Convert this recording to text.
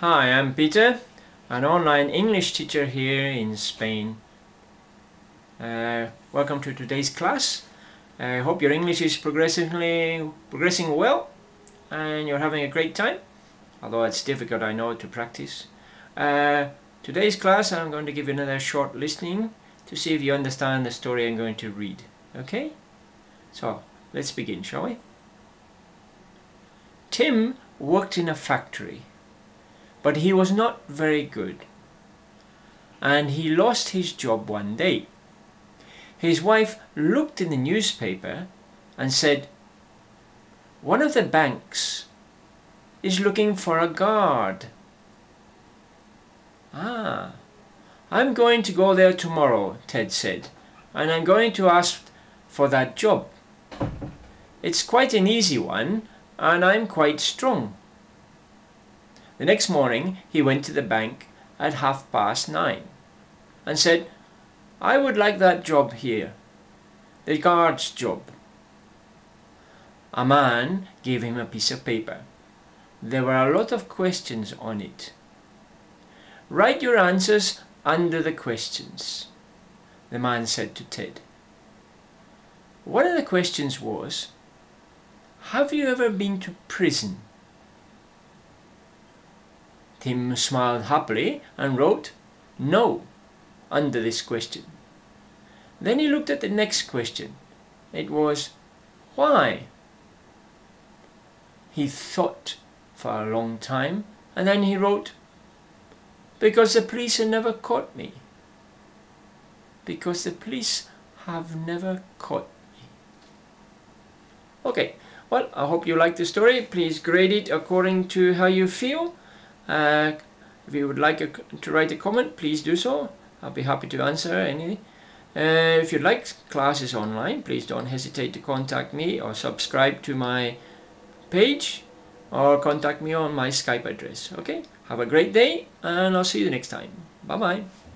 Hi, I'm Peter, an online English teacher here in Spain. Uh, welcome to today's class. I hope your English is progressively progressing well and you're having a great time, although it's difficult I know to practice. Uh, today's class I'm going to give you another short listening to see if you understand the story I'm going to read. Okay? So, let's begin, shall we? Tim worked in a factory but he was not very good. And he lost his job one day. His wife looked in the newspaper and said, One of the banks is looking for a guard. Ah, I'm going to go there tomorrow, Ted said, and I'm going to ask for that job. It's quite an easy one, and I'm quite strong. The next morning he went to the bank at half past nine and said, I would like that job here, the guard's job. A man gave him a piece of paper. There were a lot of questions on it. Write your answers under the questions, the man said to Ted. One of the questions was, Have you ever been to prison? Tim smiled happily and wrote no under this question. Then he looked at the next question. It was why? He thought for a long time and then he wrote because the police have never caught me. Because the police have never caught me. Okay, well, I hope you liked the story. Please grade it according to how you feel. Uh, if you would like a, to write a comment, please do so. I'll be happy to answer any. Uh, if you'd like classes online, please don't hesitate to contact me or subscribe to my page or contact me on my Skype address. Okay, have a great day and I'll see you next time. Bye bye.